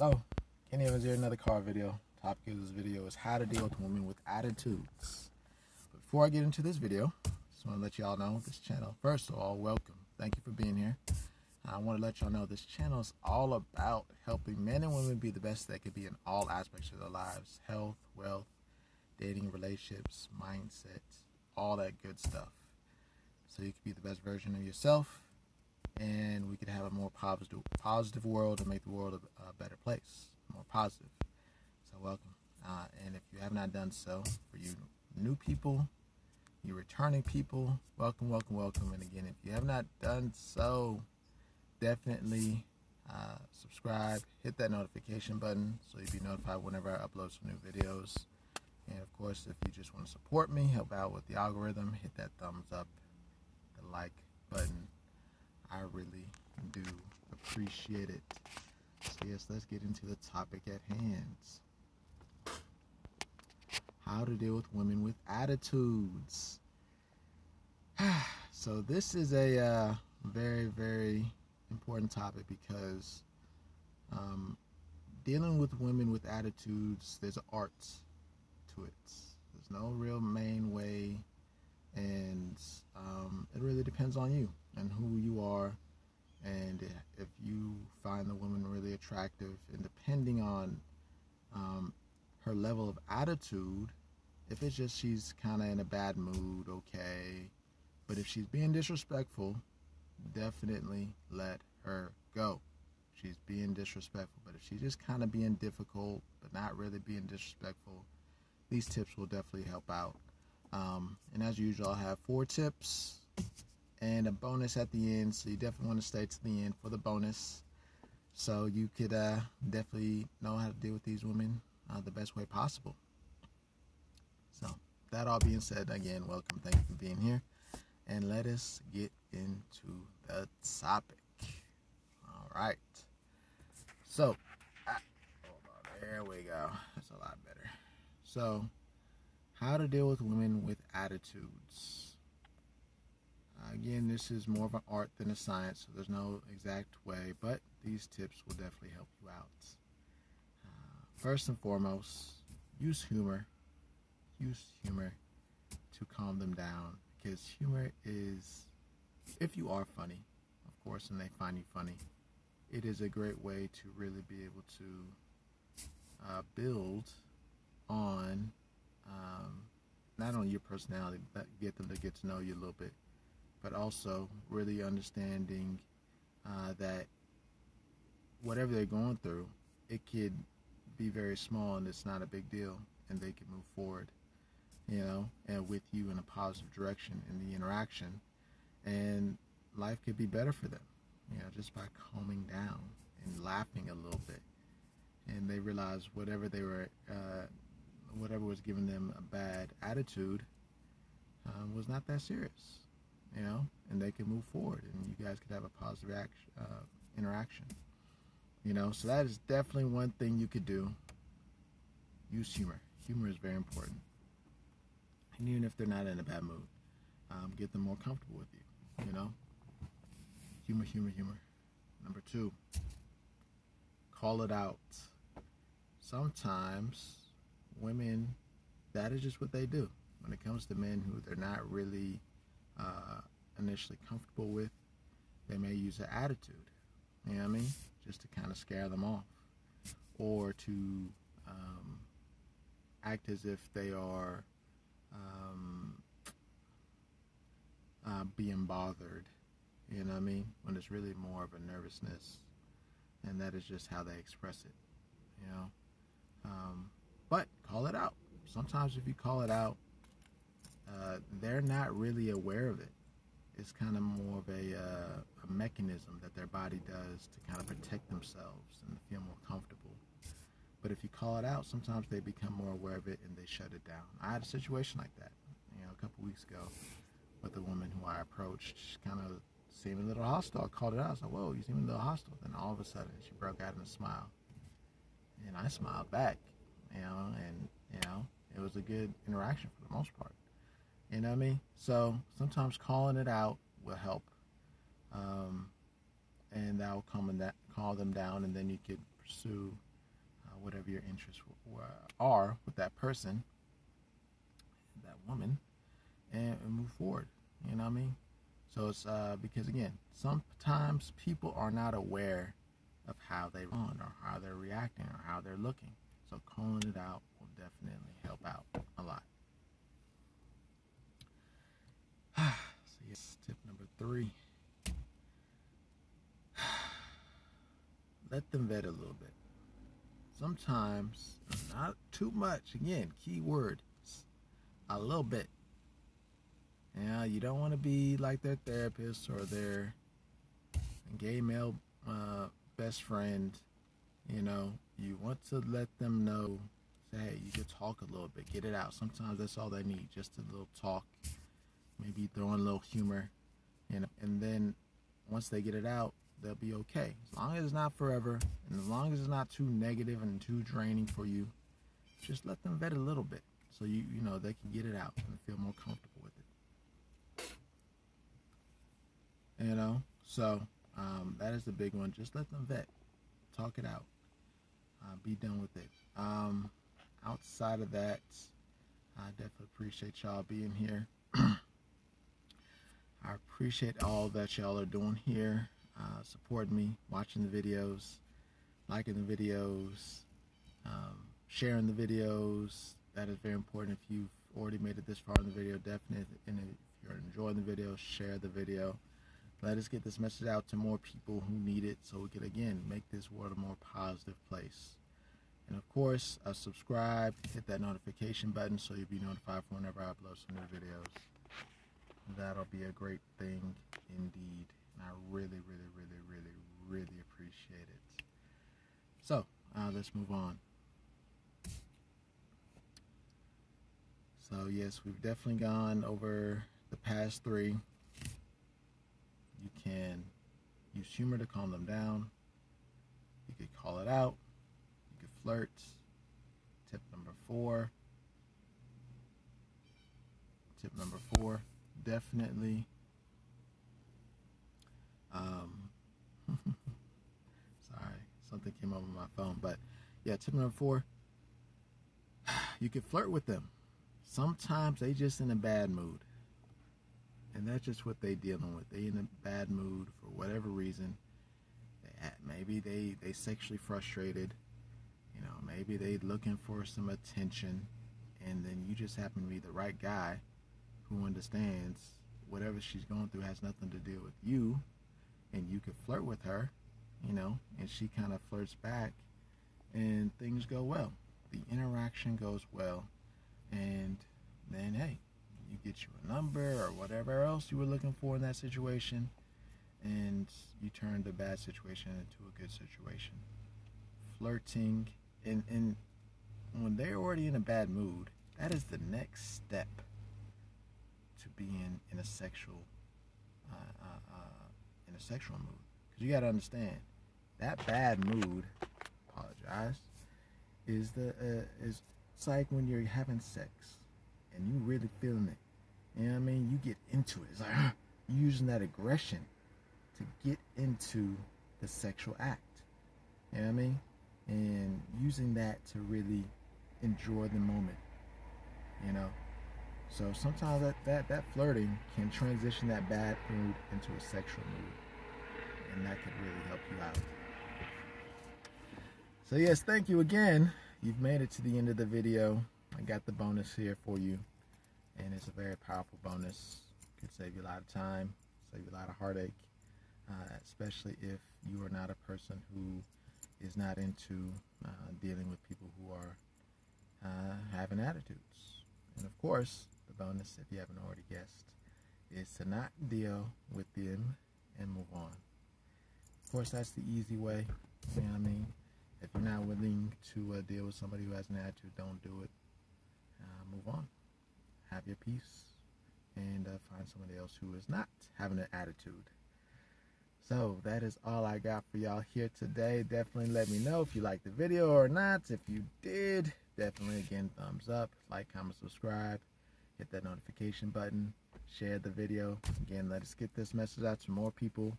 Hello, Kenny Evans here, another car video. Topic of this video is how to deal with women with attitudes. Before I get into this video, just want to let y'all know this channel, first of all, welcome. Thank you for being here. I want to let y'all know this channel is all about helping men and women be the best they can be in all aspects of their lives health, wealth, dating, relationships, mindsets, all that good stuff. So you can be the best version of yourself and we could have a more positive positive world and make the world a, a better place, more positive. So welcome. Uh, and if you have not done so, for you new people, you returning people, welcome, welcome, welcome. And again, if you have not done so, definitely uh, subscribe, hit that notification button so you'll be notified whenever I upload some new videos. And of course, if you just want to support me, help out with the algorithm, hit that thumbs up, the like button I really do appreciate it. So yes, let's get into the topic at hand. How to deal with women with attitudes. so this is a uh, very, very important topic because um, dealing with women with attitudes, there's an art to it. There's no real main way, and um, it really depends on you and who you are and if you find the woman really attractive and depending on um, her level of attitude if it's just she's kind of in a bad mood okay but if she's being disrespectful definitely let her go. She's being disrespectful but if she's just kind of being difficult but not really being disrespectful these tips will definitely help out. Um, and as usual i have four tips and a bonus at the end. So you definitely want to stay to the end for the bonus. So you could uh, definitely know how to deal with these women uh, the best way possible. So that all being said, again, welcome. Thank you for being here. And let us get into the topic. All right. So, ah, there we go. That's a lot better. So, how to deal with women with attitudes. Again, this is more of an art than a science, so there's no exact way, but these tips will definitely help you out. Uh, first and foremost, use humor. Use humor to calm them down because humor is, if you are funny, of course, and they find you funny, it is a great way to really be able to uh, build on um, not only your personality, but get them to get to know you a little bit but also really understanding uh, that whatever they're going through, it could be very small and it's not a big deal, and they can move forward, you know, and with you in a positive direction in the interaction, and life could be better for them, you know, just by calming down and laughing a little bit, and they realize whatever they were, uh, whatever was giving them a bad attitude, uh, was not that serious you know, and they can move forward, and you guys could have a positive uh, interaction. You know, so that is definitely one thing you could do. Use humor. Humor is very important, and even if they're not in a bad mood, um, get them more comfortable with you. You know, humor, humor, humor. Number two, call it out. Sometimes women, that is just what they do. When it comes to men who they're not really uh, initially comfortable with, they may use an attitude, you know what I mean? Just to kind of scare them off or to um, act as if they are um, uh, being bothered, you know what I mean? When it's really more of a nervousness, and that is just how they express it, you know? Um, but call it out. Sometimes if you call it out, uh, they're not really aware of it. It's kind of more of a, uh, a mechanism that their body does to kind of protect themselves and feel more comfortable. But if you call it out, sometimes they become more aware of it and they shut it down. I had a situation like that, you know, a couple weeks ago with a woman who I approached, She kind of seemed a little hostile. I called it out. I was like, whoa, you seem a little hostile. Then all of a sudden, she broke out in a smile. And I smiled back, you know, and, you know, it was a good interaction for the most part. You know what I mean? So sometimes calling it out will help. Um, and that will calm, that, call them down, and then you could pursue whatever your interests are with that person, that woman, and, and move forward. You know what I mean? So it's uh, because again, sometimes people are not aware of how they run or how they're reacting or how they're looking. So calling it out will definitely help out a lot. so tip number three. Let them vet a little bit. Sometimes, not too much. Again, key word, a little bit. Yeah, you don't want to be like their therapist or their gay male uh, best friend. You know, you want to let them know, say, hey, you can talk a little bit, get it out. Sometimes that's all they need, just a little talk, maybe throw in a little humor, you and then once they get it out, they'll be okay. As long as it's not forever, and as long as it's not too negative and too draining for you, just let them vet a little bit so you you know they can get it out and feel more comfortable with it. You know, so um, that is the big one. Just let them vet, talk it out, uh, be done with it. Um, outside of that, I definitely appreciate y'all being here. I appreciate all that y'all are doing here, uh, supporting me, watching the videos, liking the videos, um, sharing the videos. That is very important. If you've already made it this far in the video, definitely, and if you're enjoying the video, share the video. Let us get this message out to more people who need it so we can, again, make this world a more positive place. And of course, uh, subscribe, hit that notification button so you'll be notified for whenever I upload some new videos. That'll be a great thing indeed. And I really, really, really, really, really appreciate it. So, uh, let's move on. So, yes, we've definitely gone over the past three. You can use humor to calm them down. You could call it out. You could flirt. Tip number four. Tip number four, definitely. Um, sorry, something came up on my phone, but yeah, tip number four, you can flirt with them. Sometimes they just in a bad mood and that's just what they dealing with. They in a bad mood for whatever reason. Maybe they they sexually frustrated. You know, maybe they looking for some attention, and then you just happen to be the right guy who understands whatever she's going through has nothing to do with you, and you could flirt with her, you know, and she kind of flirts back, and things go well. The interaction goes well, and then hey, you get you a number or whatever else you were looking for in that situation, and you turn the bad situation into a good situation. Flirting, and, and when they're already in a bad mood, that is the next step to being in a sexual, uh, uh, uh, in a sexual mood. Because you got to understand, that bad mood, apologize, is the uh, is it's like when you're having sex and you really feeling it. You know what I mean? You get into it. It's like uh, using that aggression to get into the sexual act. You know what I mean? And using that to really enjoy the moment. You know? So sometimes that, that, that flirting can transition that bad mood into a sexual mood. And that could really help you out. So yes, thank you again. You've made it to the end of the video. I got the bonus here for you and it's a very powerful bonus. Could save you a lot of time, save you a lot of heartache, uh, especially if you are not a person who is not into uh, dealing with people who are uh, having attitudes. And of course, the bonus, if you haven't already guessed, is to not deal with them and move on. Of course, that's the easy way. You know what I mean? If you're not willing to uh, deal with somebody who has an attitude, don't do it. Uh, move on have your peace and uh, find somebody else who is not having an attitude. So that is all I got for y'all here today. Definitely let me know if you liked the video or not. If you did, definitely again thumbs up, like, comment, subscribe, hit that notification button, share the video. Again, let us get this message out to more people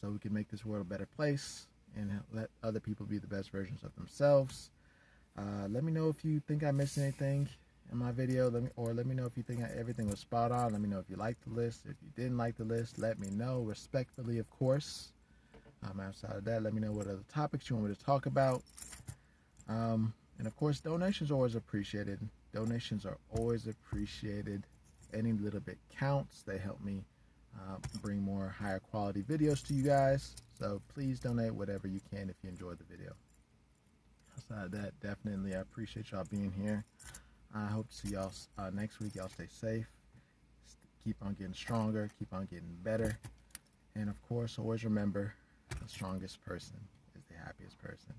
so we can make this world a better place and let other people be the best versions of themselves. Uh, let me know if you think I missed anything in my video, let me, or let me know if you think everything was spot on. Let me know if you liked the list. If you didn't like the list, let me know respectfully, of course. Um, outside of that, let me know what other topics you want me to talk about. Um, and of course, donations are always appreciated. Donations are always appreciated. Any little bit counts. They help me uh, bring more higher quality videos to you guys. So please donate whatever you can if you enjoyed the video. Outside of that, definitely I appreciate y'all being here. I hope to see y'all uh, next week. Y'all stay safe. Keep on getting stronger. Keep on getting better. And of course, always remember the strongest person is the happiest person.